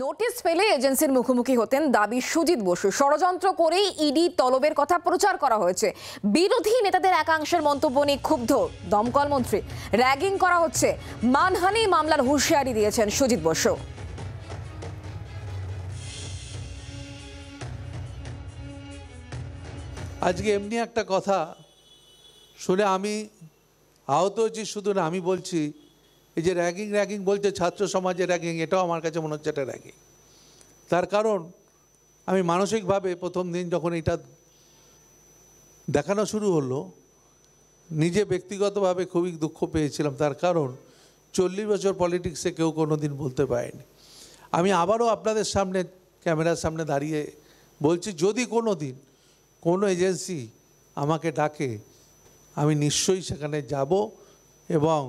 Notice পেলে এজেন্সির মুখোমুখি হতেন দাবি সুজিত বসু। ষড়যন্ত্র করেই ইডি তলবের কথা প্রচার করা হয়েছে। বিরোধী নেতাদের একাংশের মন্তব্য নিয়ে ক্ষুব্ধ দমকল মন্ত্রী। র্যাগিং করা হচ্ছে। মানহানি মামলার হুঁশিয়ারি দিয়েছেন সুজিত বসু। আজকে এমনি একটা কথা শুনে আমি আহত হচ্ছি শুধু না, আমি বলছি এই যে র্যাগিং র্যাগিং বলছে ছাত্র সমাজের র্যাগিং এটাও আমার কাছে মনে হচ্ছে একটা র্যাগিং তার কারণ, আমি মানসিকভাবে প্রথম দিন যখন এটা দেখানো শুরু হলো, নিজে ব্যক্তিগতভাবে খুবই দুঃখ পেয়েছিলাম। তার কারণ, চল্লিশ বছর পলিটিক্সে কেউ কোনো দিন বলতে পারেনি। আমি আবারও আপনাদের সামনে, ক্যামেরার সামনে দাঁড়িয়ে বলছি, যদি কোনো দিন কোনো এজেন্সি আমাকে ডাকে, আমি নিশ্চয়ই সেখানে যাব এবং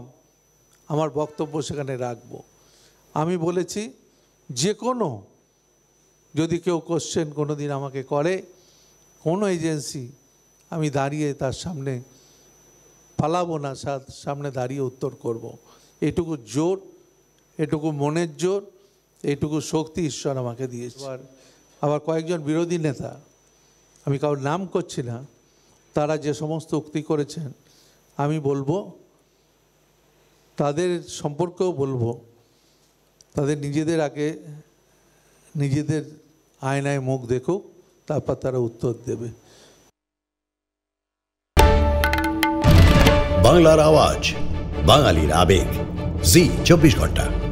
আমার বক্তব্য সেখানে রাখব আমি বলেছি যে কোনো যদি কেউ কোশ্চেন কোনো দিন আমাকে করে, কোনো এজেন্সি আমি দাঁড়িয়ে তার সামনে পালাবো না সামনে দাঁড়িয়ে উত্তর করব। এটুকু জোর, এটুকু মনের জোর, এটুকু শক্তি ঈশ্বর আমাকে দিয়েছে আবার আবার কয়েকজন বিরোধী নেতা, আমি কারোর নাম করছি না, তারা যে সমস্ত উক্তি করেছেন, আমি বলব তাদের সম্পর্কেও বলব। তাদের নিজেদের আগে নিজেদের আয়নায় মুখ দেখুক, তারপর তারা উত্তর দেবে। বাংলার আওয়াজ, বাঙালির আবেগ। জি, চব্বিশ ঘণ্টা।